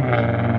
Amen.